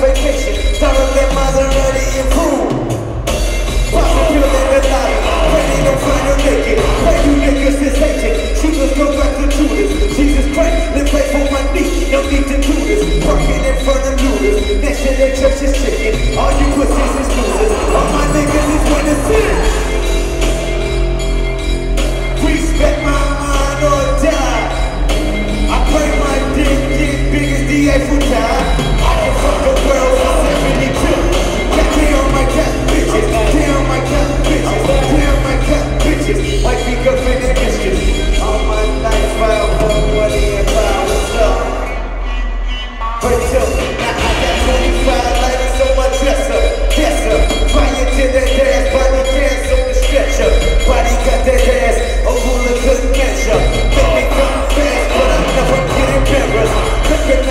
vacation. Time to let Maserati improve. Prosecute get that body dance on the stretcher. Body got that ass, a ruler couldn't measure. Make me come I.